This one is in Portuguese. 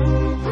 Música